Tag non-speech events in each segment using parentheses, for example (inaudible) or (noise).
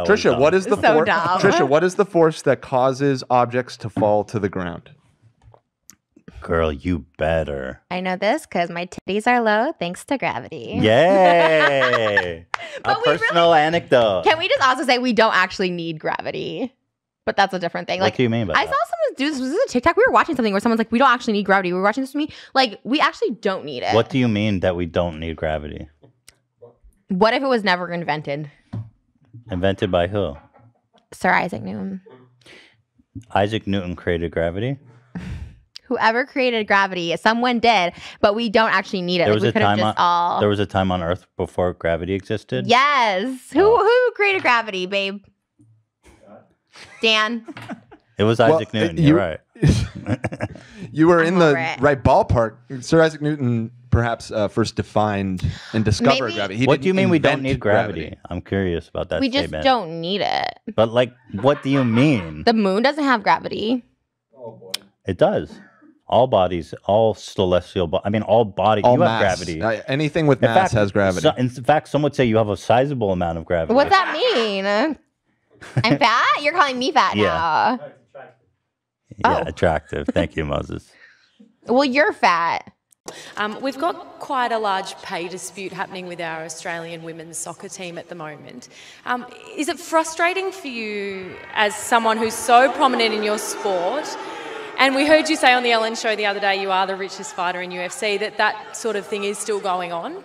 Oh, that Trisha, what is the So force? Trisha, what is the force that causes objects to fall to the ground? Girl, you better. I know this because my titties are low thanks to gravity. Yay! (laughs) a But we really- personal anecdote. Can we just also say we don't actually need gravity? But that's a different thing. what Like do you mean by I that? saw someone do this. Was this a TikTok? We were watching something where someone's like, "We don't actually need gravity." We were watching this with me. Like, we actually don't need it. What do you mean that we don't need gravity? What if it was never invented? Invented by who? Sir Isaac Newton. Isaac Newton created gravity. (laughs) Whoever created gravity, someone did, but we don't actually need it. There like, was we a time just on all. there was a time on Earth before gravity existed. yes. Who Oh. who created gravity, babe? Dan. It was Well, Isaac Newton. you- You're right. (laughs) You were in I'm the it. right ballpark. Sir Isaac Newton perhaps uh, first defined and discovered Maybe- gravity. He what do you didn't mean we don't invent need gravity? I'm curious about that we just statement. don't need it. But like, what do you mean? The moon doesn't have gravity. Oh boy. It does. All bodies, all celestial. Bo- I mean, all bodies. All you mass. have gravity. Uh, anything with In mass fact, has gravity. so- in fact, some would say you have a sizable amount of gravity. What's that mean? I'm (laughs) fat? You're calling me fat Yeah. now. Yeah, Oh. attractive. Thank you, Moses. Well, you're fat. Um, we've got quite a large pay dispute happening with our Australian women's soccer team at the moment. Um, is it frustrating for you as someone who's so prominent in your sport? And we heard you say on the Ellen show the other day you are the richest fighter in UFC, that that sort of thing is still going on?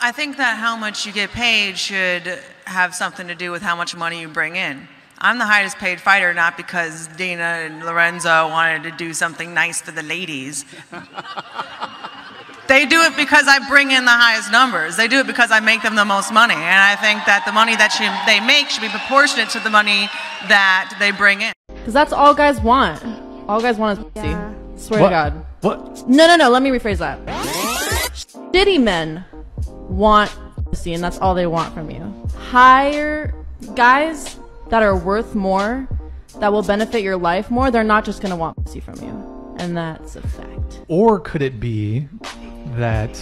I think that how much you get paid should have something to do with how much money you bring in. I'm the highest paid fighter not because Dana and Lorenzo wanted to do something nice for the ladies. they do it because I bring in the highest numbers. They do it because I make them the most money. And I think that the money that should, they make should be proportionate to the money that they bring in. Because that's all guys want. All guys want is pussy. Swear What? to God. What? No, no, no. Let me rephrase that. Shitty men want pussy, and that's all they want from you. Hire guys that are worth more, that will benefit your life more. They're not just gonna want pussy from you, and that's a fact. Or could it be that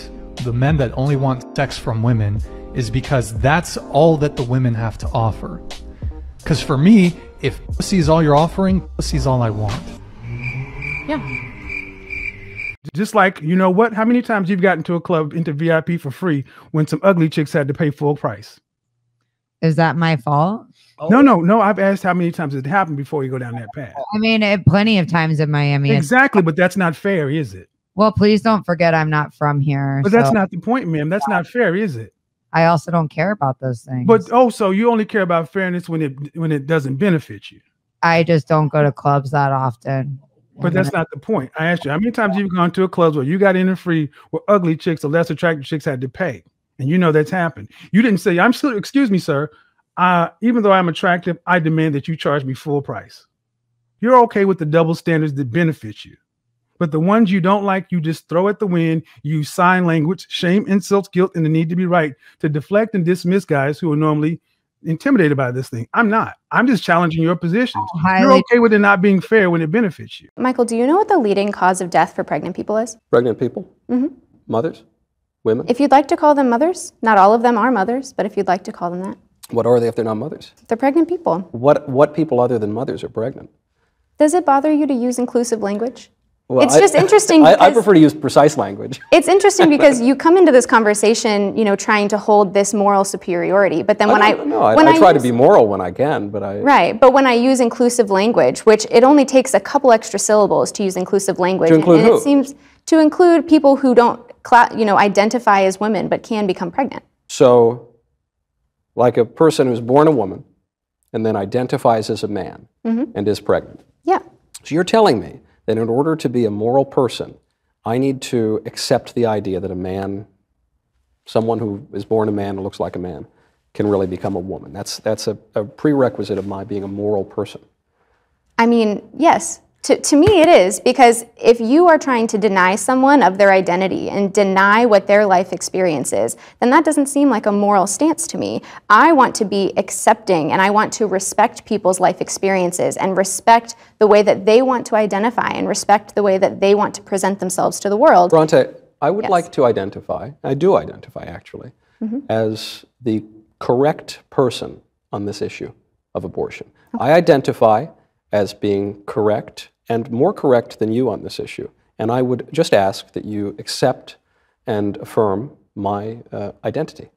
the men that only want sex from women is because that's all that the women have to offer? Because for me, if pussy is all you're offering, pussy is all I want. Yeah. Just like, you know what? How many times you've gotten to a club into VIP for free when some ugly chicks had to pay full price? Is that my fault? No, no, no. I've asked how many times it happened before you go down that path. I mean, it, plenty of times in Miami. Exactly, but that's not fair, is it? Well, please don't forget I'm not from here. But that's not the point, ma'am. That's not fair, is it? I also don't care about those things. But oh, so you only care about fairness when it when it doesn't benefit you. I just don't go to clubs that often. But that's not the point. I asked you how many times you've gone to a club where you got in and free, where ugly chicks or less attractive chicks had to pay, and you know that's happened. You didn't say, "I'm still." Excuse me, sir. Uh, even though I'm attractive, I demand that you charge me full price. You're okay with the double standards that benefit you, but the ones you don't like, you just throw at the wind. Use sign language, shame, insults, guilt, and the need to be right to deflect and dismiss guys who are normally intimidated by this thing. I'm not. I'm just challenging your positions. You're okay with it not being fair when it benefits you. Michael, do you know what the leading cause of death for pregnant people is? Pregnant people? Mhm. Mothers? Women? If you'd like to call them mothers, not all of them are mothers, but if you'd like to call them that, What are they if they're not mothers? they're pregnant people. What, what people other than mothers are pregnant? Does it bother you to use inclusive language? Well, it's I- just interesting (laughs) I, I prefer to use precise language. (laughs) it's interesting (laughs) because you come into this conversation, you know, trying to hold this moral superiority, but then when I, don't know. I, when I, try use, to be moral when I can, but I. right, but when I use inclusive language, which it only takes a couple extra syllables to use inclusive language, To include and who? it seems to include people who don't, you know, identify as women but can become pregnant. So, like a person who's born a woman and then identifies as a man Mhm. and is pregnant. Yeah. So you're telling me that in order to be a moral person, I need to accept the idea that a man, someone who is born a man and looks like a man, can really become a woman. That's, that's a, a prerequisite of my being a moral person. I mean, yes. To, to me, it is because if you are trying to deny someone of their identity and deny what their life experience is, then that doesn't seem like a moral stance to me. I want to be accepting and I want to respect people's life experiences and respect the way that they want to identify and respect the way that they want to present themselves to the world. Bronte, I would Yes. like to identify, I do identify actually, mm-hmm. as the correct person on this issue of abortion. I identify as being correct and more correct than you on this issue. And I would just ask that you accept and affirm my uh, identity.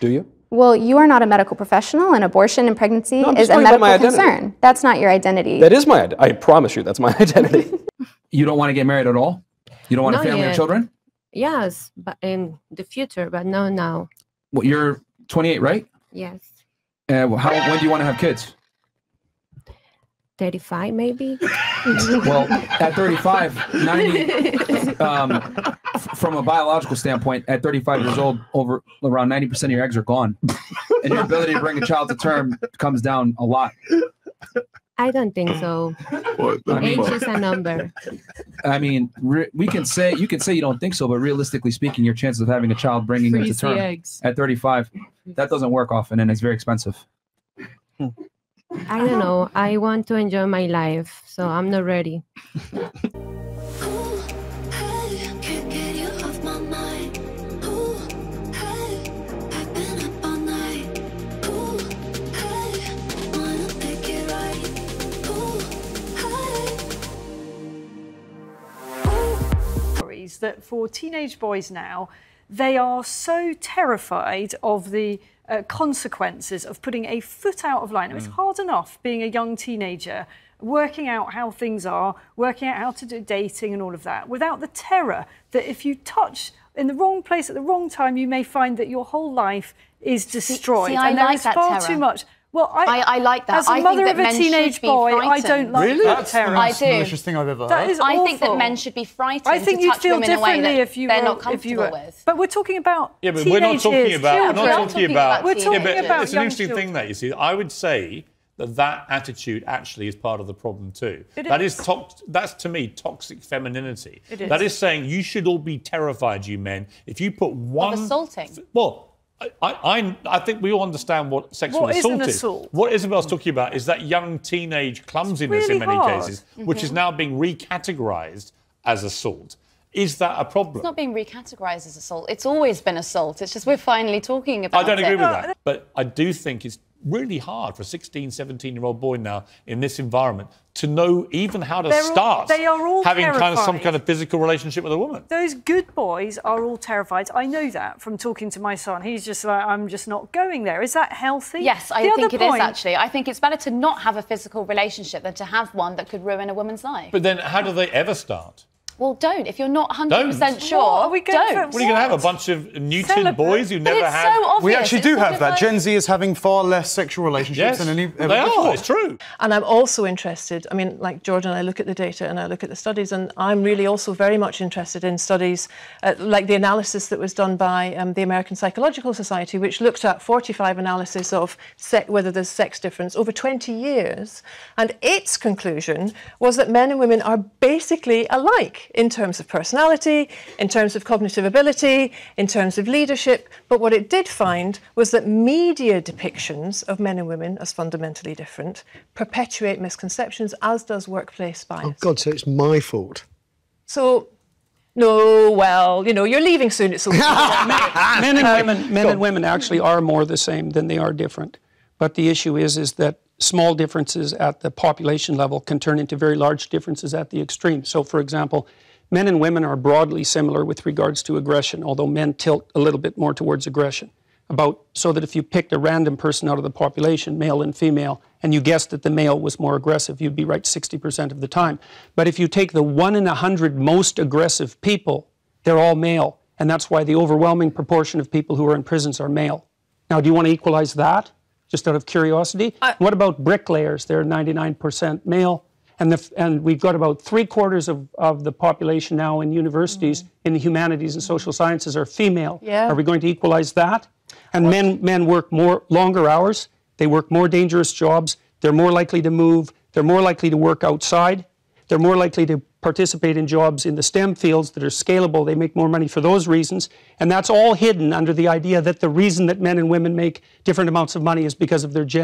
Do you? Well, you are not a medical professional, and abortion and pregnancy No, is a medical my concern. That's not your identity. That is my. id- I promise you, that's my identity. (laughs) You don't want to get married at all? You don't want a Not family or children? Yes, but in the future, but no now. Well, you're 28, right? Yes. Uh, how when do you want to have kids? 35 maybe. (laughs) Well, at 35, 90, um, f- from a biological standpoint, at 35 years old, over around 90% of your eggs are gone. And your ability to bring a child to term comes down a lot. I don't think so. I mean- Age is a number. I mean, re- we can say you can say you don't think so, but realistically speaking, your chances of having a child bringing them to Freeze the term eggs. at 35, that doesn't work often, and it's very expensive. I don't know. I want to enjoy my life, so I'm not ready. (laughs) that for teenage boys now, they are so terrified of the uh, consequences of putting a foot out of line. It's hard enough being a young teenager, working out how things are, working out how to do dating and all of that, without the terror that if you touch in the wrong place at the wrong time, you may find that your whole life is destroyed. see, I and there like is that far terror. too much. Well, I, I, I like that. As a I mother think of a teenage boy, I don't like really? that terror. I do. That is awful. I think that men should be frightened I think to you'd touch feel women in a differently that if you they're were, not if comfortable you were. with. But we're talking about Yeah, but we're not talking years, about. We're not talking about. We're talking yeah, about it's an interesting children. thing that you see. I would say that that attitude actually is part of the problem too. It That is is. tox- That's to me toxic femininity. It is. That is saying you should all be terrified, you men, if you put one. assaulting. Well. I, I, I think we all understand what sexual What is assault an is. What Isabel's talking about is that young teenage clumsiness really in many hard. cases, which is Mhm. now being recategorized as assault. Is that a problem? It's not being recategorized as assault. It's always been assault. It's just we're finally talking about I don't agree it. with that. But I do think it's really hard for a 16, 17 year old boy now in this environment to know even how to They're all- start they are all having kind of some kind of physical relationship with a woman. Those good boys are all terrified. I know that from talking to my son. He's just like, I'm just not going there. Is that healthy? Yes, I The think other it is point- actually. I think it's better to not have a physical relationship than to have one that could ruin a woman's life. But then how do they ever start? Well, don't. If you're not 100% Don't. sure, What are we going don't. for? What are you going to have? A bunch of neutered Celibate? boys who never it's had. so. We actually do sort have that. like- Gen Z is having far less sexual relationships Yes, than any they ever are. before. It's true. And I'm also interested, I mean, like George and I look at the data and I look at the studies, and I'm really also very much interested in studies uh, like the analysis that was done by um, the American Psychological Society, which looked at 45 analysis of se- whether there's sex difference over 20 years. And its conclusion was that men and women are basically alike in terms of personality, in terms of cognitive ability, in terms of leadership. But what it did find was that media depictions of men and women as fundamentally different perpetuate misconceptions, as does workplace bias. Oh God, so it's my fault. So, no, well, you know, you're leaving soon. It's okay. (laughs) men and Um, women, men and women actually are more the same than they are different. But the issue is, is that small differences at the population level can turn into very large differences at the extreme. So, for example, men and women are broadly similar with regards to aggression, although men tilt a little bit more towards aggression. About so that if you picked a random person out of the population, male and female, and you guessed that the male was more aggressive, you'd be right 60% of the time. But if you take the one in a hundred most aggressive people, they're all male. And that's why the overwhelming proportion of people who are in prisons are male. Now, do you want to equalize that, just out of curiosity? what about bricklayers? They're 99% male. And, the, and we've got about three quarters of, of the population now in universities mm-hmm. in the humanities and social sciences are female. Yeah. Are we going to equalize that? And men, men work more longer hours. They work more dangerous jobs. They're more likely to move. They're more likely to work outside. They're more likely to participate in jobs in the STEM fields that are scalable. They make more money for those reasons. And that's all hidden under the idea that the reason that men and women make different amounts of money is because of their gender.